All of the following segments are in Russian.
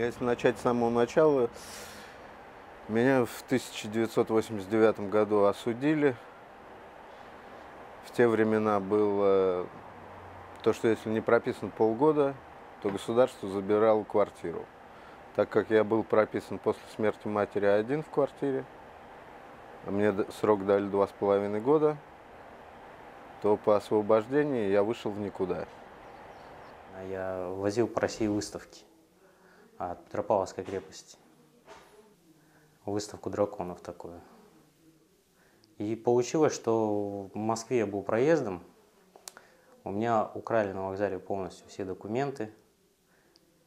Если начать с самого начала, меня в 1989 году осудили. В те времена было то, что если не прописан полгода, то государство забирало квартиру. Так как я был прописан после смерти матери один в квартире, а мне срок дали два с половиной года, то по освобождении я вышел в никуда. Я возил по России выставки от Петропавловской крепости. Выставку драконов такую. И получилось, что в Москве я был проездом. У меня украли на вокзале полностью все документы,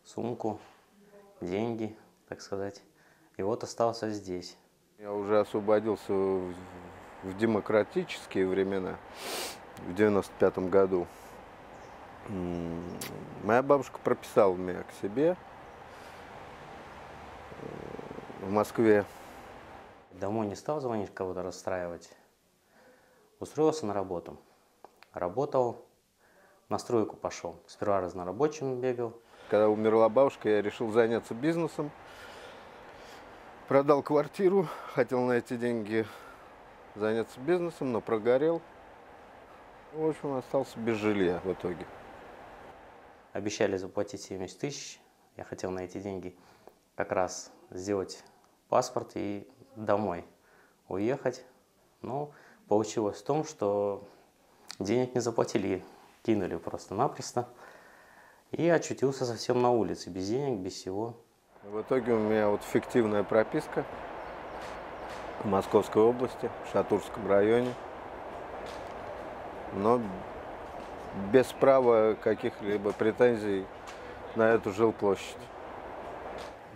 сумку, деньги, так сказать. И вот остался здесь. Я уже освободился в, в демократические времена, в 95 году. Моя бабушка прописала меня к себе в Москве. Домой не стал звонить, кого-то расстраивать. Устроился на работу. Работал, на стройку пошел. Сперва разнорабочим бегал. Когда умерла бабушка, я решил заняться бизнесом. Продал квартиру, хотел на эти деньги заняться бизнесом, но прогорел. В общем, остался без жилья в итоге. Обещали заплатить 70 тысяч. Я хотел на эти деньги как раз сделать паспорт и домой уехать. Но получилось в том, что денег не заплатили, кинули просто-напросто. И очутился совсем на улице, без денег, без всего. В итоге у меня вот фиктивная прописка в Московской области, в Шатурском районе. Но без права каких-либо претензий на эту жилплощадь.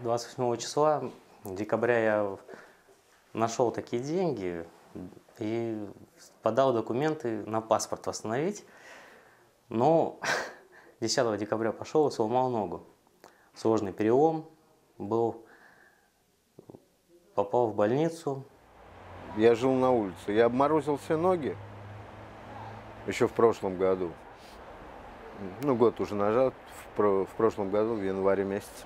28 числа декабря я нашел такие деньги и подал документы на паспорт восстановить. Но 10 декабря пошел и сломал ногу. Сложный перелом был, попал в больницу. Я жил на улице, я обморозил все ноги еще в прошлом году. Ну, год уже назад, в, прошлом году, в январе месяце.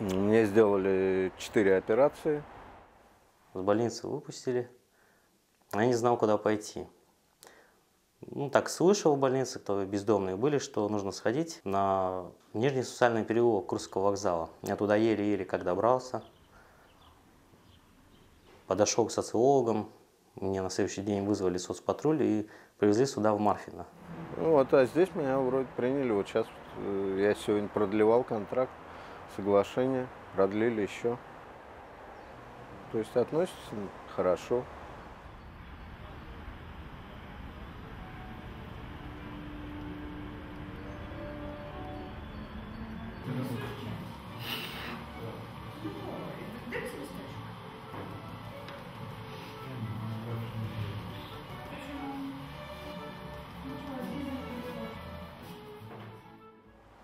Мне сделали четыре операции. С больницы выпустили. Я не знал, куда пойти. Ну, так слышал в больнице, кто бездомные были, что нужно сходить на Нижний социальный переулок Курского вокзала. Я туда еле-еле как добрался. Подошел к социологам. Мне на следующий день вызвали соцпатруль и привезли сюда в Марфино. Ну, вот, а здесь меня вроде приняли. Вот сейчас э, я сегодня продлевал контракт соглашение, продлили еще. То есть относятся хорошо.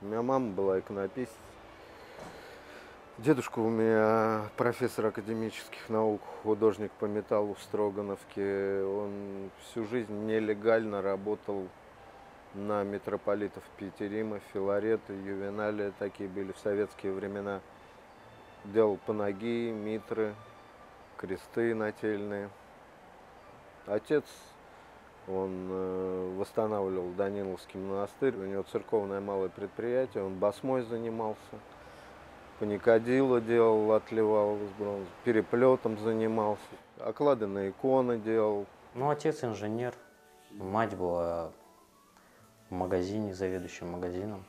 У меня мама была иконописец. Дедушка у меня профессор академических наук, художник по металлу в Строгановке. Он всю жизнь нелегально работал на митрополитов Петерима, Филарета, Ювеналия, такие были в советские времена. Делал панаги, митры, кресты нательные. Отец, он э, восстанавливал Даниловский монастырь, у него церковное малое предприятие, он басмой занимался – паникадило делал, отливал из бронзы, переплетом занимался, оклады на иконы делал. Ну, отец инженер, мать была в магазине, заведующим магазином.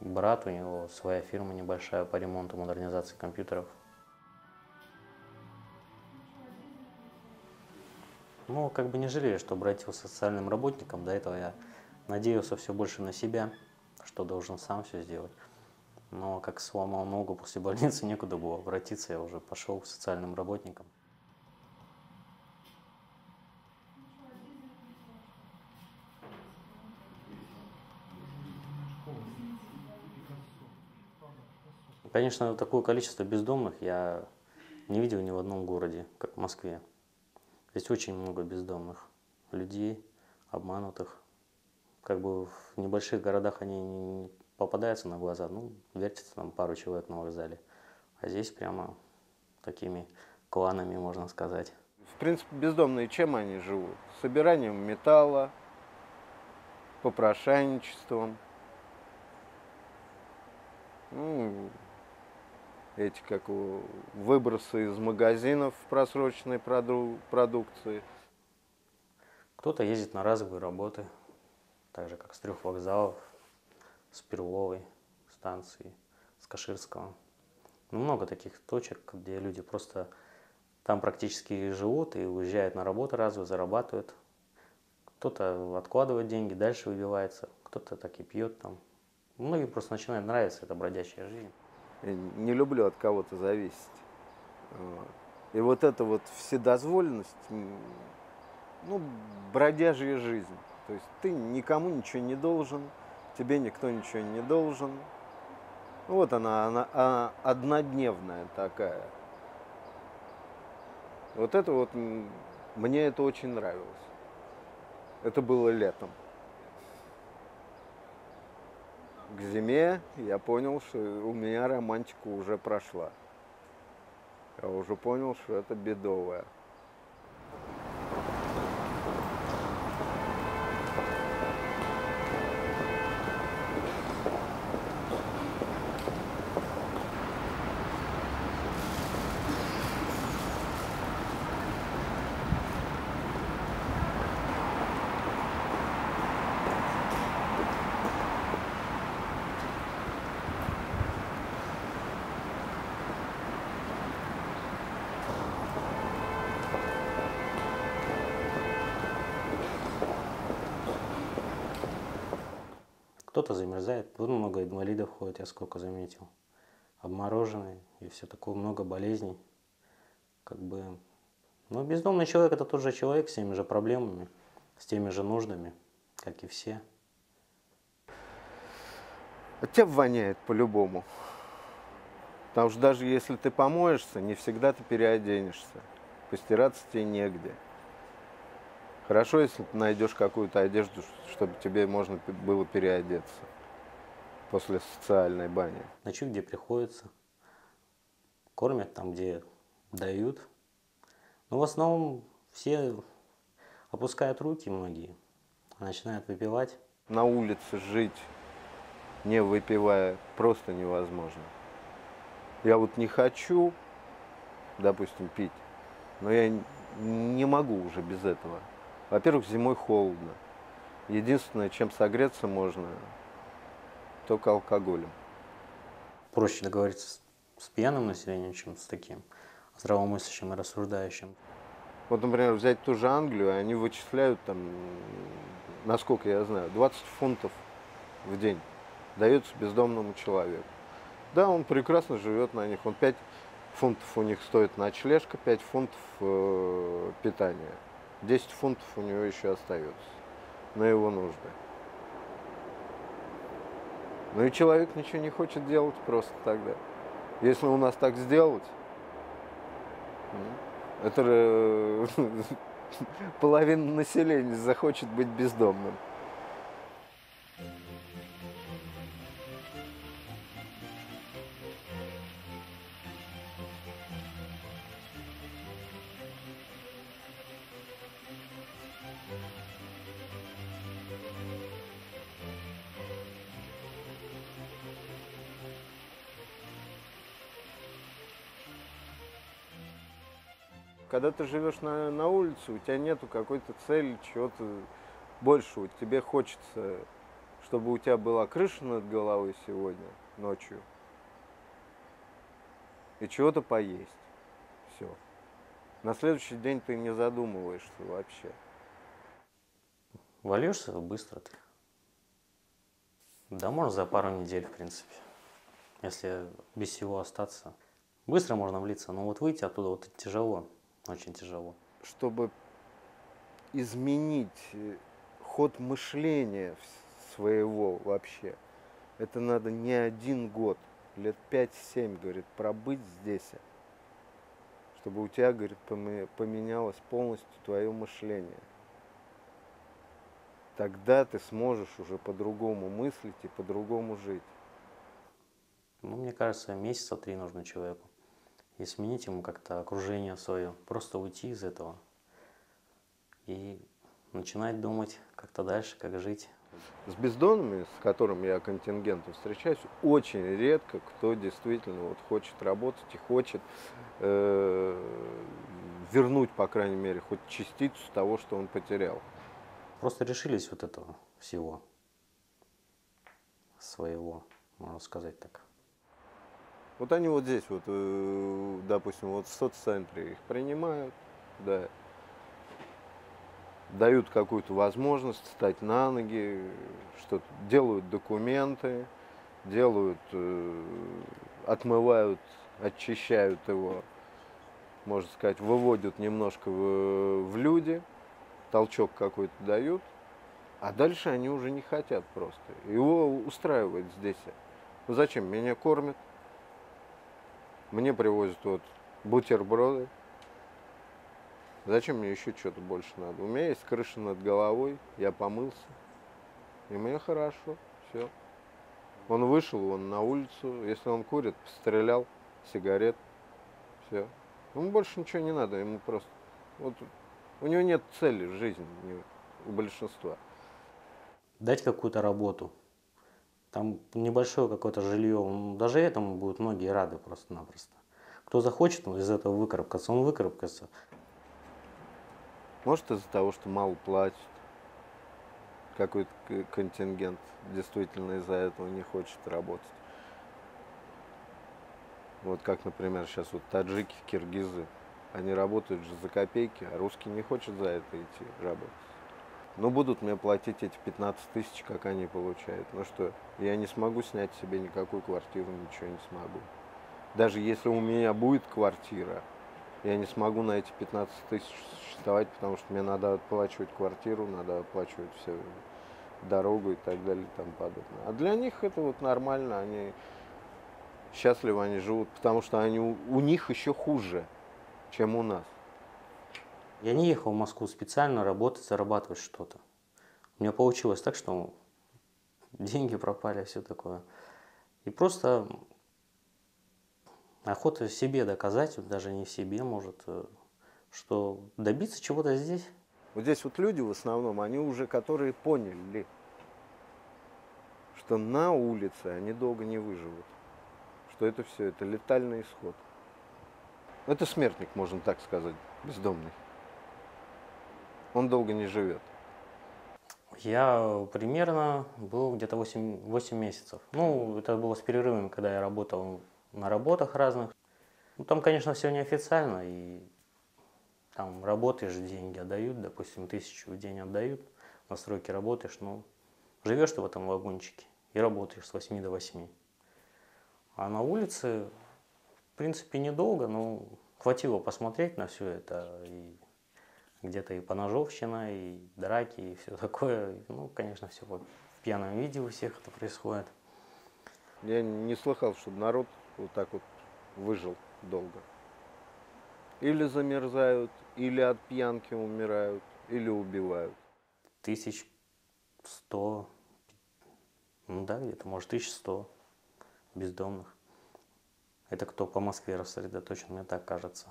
Брат у него своя фирма небольшая по ремонту, модернизации компьютеров. Ну, как бы не жалею, что обратился социальным работником. До этого я надеялся все больше на себя, что должен сам все сделать. Но как сломал ногу после больницы, некуда было обратиться, я уже пошел к социальным работникам. Конечно, такое количество бездомных я не видел ни в одном городе, как в Москве. Здесь очень много бездомных людей, обманутых. Как бы в небольших городах они попадается на глаза, ну, вертится там пару человек на вокзале. А здесь прямо такими кланами, можно сказать. В принципе, бездомные чем они живут? Собиранием металла, попрошайничеством. Ну, эти как выбросы из магазинов просроченной проду- продукции. Кто-то ездит на разовые работы, так же как с трех вокзалов, с Перловой станции, с Каширского. Ну, много таких точек, где люди просто там практически живут и уезжают на работу разовую, зарабатывают. Кто-то откладывает деньги, дальше выбивается, кто-то так и пьет там. Многим просто начинает нравиться эта бродячая жизнь. Не люблю от кого-то зависеть. И вот эта вот вседозволенность, ну, бродяжья жизнь. То есть ты никому ничего не должен, тебе никто ничего не должен. Вот она, она а, однодневная такая. Вот это вот, мне это очень нравилось. Это было летом. К зиме я понял, что у меня романтика уже прошла. Я уже понял, что это бедовая. Кто-то замерзает, много инвалидов ходит, я сколько заметил. Обмороженные и все такое, много болезней. Как бы, ну, бездомный человек это тот же человек с теми же проблемами, с теми же нуждами, как и все. От тебя воняет по-любому. Потому что даже если ты помоешься, не всегда ты переоденешься. Постираться тебе негде. Хорошо, если ты найдешь какую-то одежду, чтобы тебе можно было переодеться после социальной бани. Ночуют, где приходится. Кормят там, где дают. Но в основном все опускают руки многие, начинают выпивать. На улице жить, не выпивая, просто невозможно. Я вот не хочу, допустим, пить, но я не могу уже без этого. Во-первых, зимой холодно. Единственное, чем согреться можно, только алкоголем. Проще договориться с, пьяным населением, чем с таким здравомыслящим и рассуждающим. Вот, например, взять ту же Англию, они вычисляют там, насколько я знаю, 20 фунтов в день дается бездомному человеку. Да, он прекрасно живет на них. Он 5 фунтов у них стоит ночлежка, 5 фунтов э, питания. 10 фунтов у него еще остается на его нужды. Ну и человек ничего не хочет делать просто тогда. Если у нас так сделать, это половина населения захочет быть бездомным. Когда ты живешь на, на улице, у тебя нету какой-то цели, чего-то большего. Тебе хочется, чтобы у тебя была крыша над головой сегодня, ночью, и чего-то поесть. Все. На следующий день ты не задумываешься вообще. Вольешься быстро ты. Да, можно за пару недель, в принципе. Если без всего остаться. Быстро можно влиться, но вот выйти оттуда вот тяжело. Очень тяжело. Чтобы изменить э, ход мышления своего вообще, это надо не один год, лет 5-7, говорит, пробыть здесь, чтобы у тебя, говорит, поме- поменялось полностью твое мышление. Тогда ты сможешь уже по-другому мыслить и по-другому жить. Ну, мне кажется, месяца три нужно человеку. И сменить ему как-то окружение свое. Просто уйти из этого. И начинать думать как-то дальше, как жить. С бездомными, с которыми я контингентом встречаюсь, очень редко кто действительно вот хочет работать и хочет э, вернуть, по крайней мере, хоть частицу того, что он потерял. Просто решились вот этого всего своего, можно сказать так. Вот они вот здесь, вот, э, допустим, вот в соццентре их принимают, да, дают какую-то возможность встать на ноги, что делают документы, делают, э, отмывают, очищают его, можно сказать, выводят немножко в, в люди, толчок какой-то дают, а дальше они уже не хотят просто. Его устраивает здесь. Ну зачем? Меня кормят, мне привозят вот бутерброды, Зачем мне еще что-то больше надо? У меня есть крыша над головой, я помылся, и мне хорошо, все. Он вышел, он на улицу, если он курит, пострелял, сигарет, все. Ему больше ничего не надо, ему просто... Вот, у него нет цели в жизни, у большинства. Дать какую-то работу, там небольшое какое-то жилье, даже этому будут многие рады просто-напросто. Кто захочет из этого выкарабкаться, он выкарабкается. Может из-за того, что мало платят, какой-то контингент действительно из-за этого не хочет работать. Вот как, например, сейчас вот таджики, киргизы, они работают же за копейки, а русский не хочет за это идти работать. Ну, будут мне платить эти 15 тысяч, как они получают. Ну что, я не смогу снять себе никакую квартиру, ничего не смогу. Даже если у меня будет квартира, я не смогу на эти 15 тысяч существовать, потому что мне надо оплачивать квартиру, надо оплачивать все дорогу и так далее и тому подобное. А для них это вот нормально, они счастливы, они живут, потому что они, у них еще хуже, чем у нас. Я не ехал в Москву специально работать, зарабатывать что-то. У меня получилось так, что деньги пропали, все такое. И просто охота себе доказать, даже не себе, может, э, что добиться чего-то здесь. Вот здесь вот люди в основном, они уже, которые поняли, что на улице они долго не выживут, что это все, это летальный исход. Это смертник, можно так сказать, бездомный. Он долго не живет. Я примерно был где-то 8, 8 месяцев. Ну, это было с перерывами, когда я работал на работах разных. Ну, там, конечно, все неофициально, и там работаешь, деньги отдают, допустим, тысячу в день отдают, на стройке работаешь, ну, живешь ты в этом вагончике и работаешь с 8 до 8. А на улице, в принципе, недолго, но хватило посмотреть на все это, и где-то и поножовщина, и драки, и все такое. Ну, конечно, все в пьяном виде у всех это происходит. Я не слыхал, чтобы народ вот так вот выжил долго. Или замерзают, или от пьянки умирают, или убивают. Тысяч сто, ну да, где-то, может, тысяч сто бездомных. Это кто по Москве рассредоточен, мне так кажется.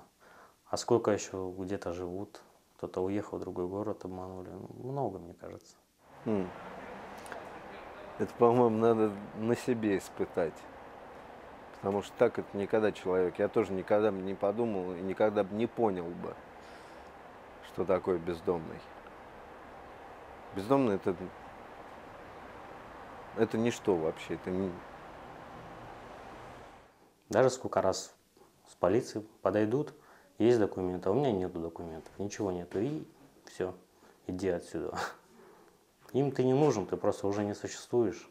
А сколько еще где-то живут? Кто-то уехал в другой город, обманули. Ну, много, мне кажется. Хм. Это, по-моему, надо на себе испытать. Потому что так это никогда человек. Я тоже никогда бы не подумал и никогда бы не понял бы, что такое бездомный. Бездомный это, это ничто вообще. Это не... Даже сколько раз с полицией подойдут, есть документы, а у меня нету документов, ничего нету, и все, иди отсюда. Им ты не нужен, ты просто уже не существуешь.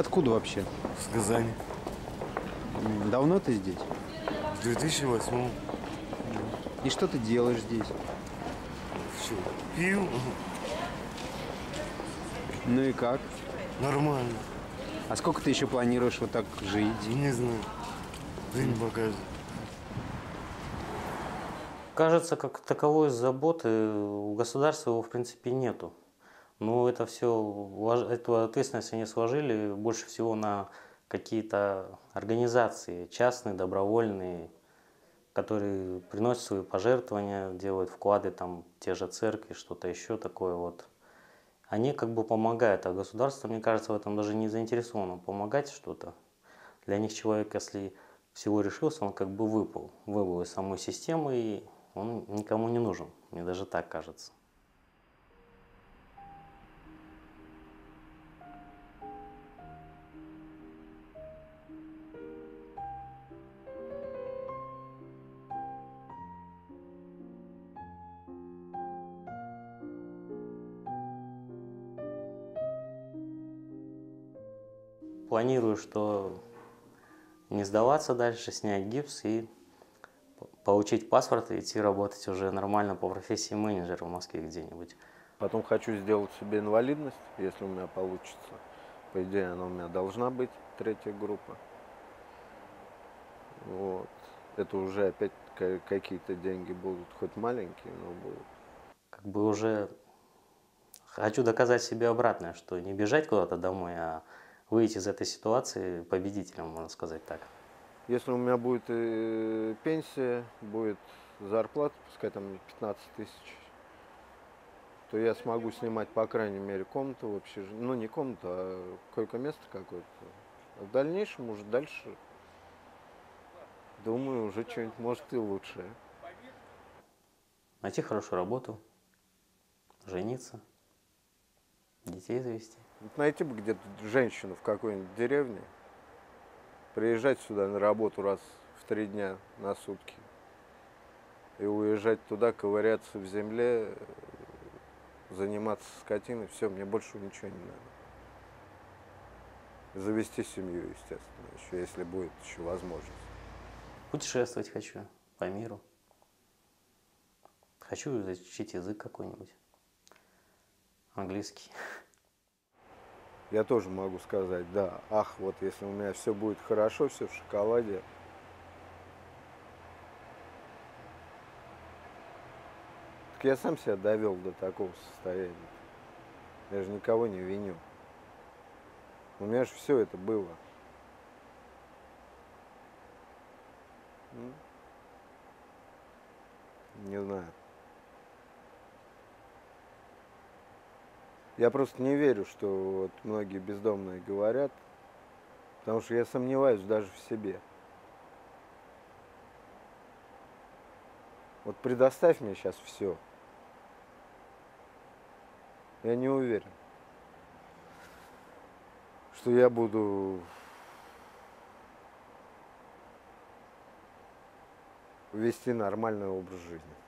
Откуда вообще? С Казани. Давно ты здесь? В 2008 И что ты делаешь здесь? что, пью, Ну и как? нормально. А сколько ты еще планируешь вот так жить? Не знаю, жизнь покажет. Кажется, как таковой заботы у государства его в принципе нету. Но это все, эту ответственность они сложили больше всего на какие-то организации, частные, добровольные, которые приносят свои пожертвования, делают вклады, там, те же церкви, что-то еще такое вот. Они как бы помогают, а государство, мне кажется, в этом даже не заинтересовано помогать что-то. Для них человек, если всего решился, он как бы выпал, выпал из самой системы, и он никому не нужен. Мне даже так кажется. Планирую, что не сдаваться дальше, снять гипс и получить паспорт и идти работать уже нормально по профессии менеджера в Москве где-нибудь. Потом хочу сделать себе инвалидность, если у меня получится. По идее, она у меня должна быть, третья группа. Вот. Это уже опять ка- какие-то деньги будут, хоть маленькие, но будут. Как бы уже хочу доказать себе обратное, что не бежать куда-то домой, а выйти из этой ситуации победителем, можно сказать так. Если у меня будет э, пенсия, будет зарплата, пускай там 15 тысяч, то я смогу снимать, по крайней мере, комнату в общежитии. Ну, не комнату, а койко-место какое-то. А в дальнейшем уже дальше, думаю, уже что-нибудь может и лучшее. Найти хорошую работу, жениться, детей завести. Вот найти бы где-то женщину в какой-нибудь деревне, приезжать сюда на работу раз в три дня на сутки и уезжать туда, ковыряться в земле, заниматься скотиной. Все, мне больше ничего не надо. Завести семью, естественно, еще, если будет еще возможность. Путешествовать хочу по миру. Хочу изучить язык какой-нибудь. Английский. Я тоже могу сказать, да, ах, вот если у меня все будет хорошо, все в шоколаде, так я сам себя довел до такого состояния. Я же никого не виню. У меня же все это было. Не знаю. Я просто не верю, что вот многие бездомные говорят, потому что я сомневаюсь даже в себе. Вот предоставь мне сейчас все. Я не уверен, что я буду вести нормальный образ жизни.